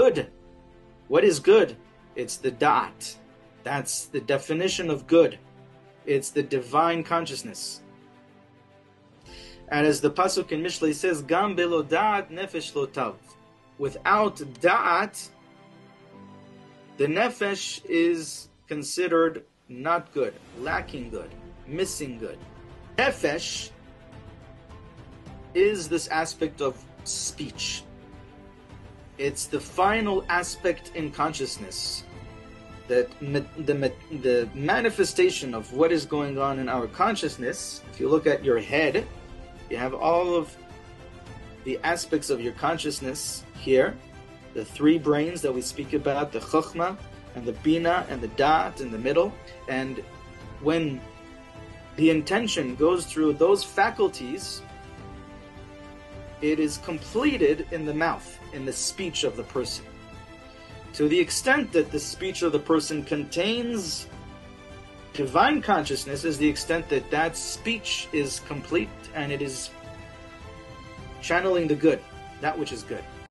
good. What is good? It's the dot. That's the definition of good. It's the divine consciousness. And as the pasuk in Mishlei says, "Gam belo da'at nefesh lo tav." Without da'at, the nefesh is considered not good, lacking good, missing good. Nefesh is this aspect of speech. It's the final aspect in consciousness that the, the manifestation of what is going on in our consciousness, if you look at your head, you have all of the aspects of your consciousness here, the three brains that we speak about, the chokhmah and the bina and the da'at in the middle. And when the intention goes through those faculties, it is completed in the mouth, in the speech of the person. To the extent that the speech of the person contains divine consciousness, is the extent that that speech is complete and it is channeling the good, that which is good.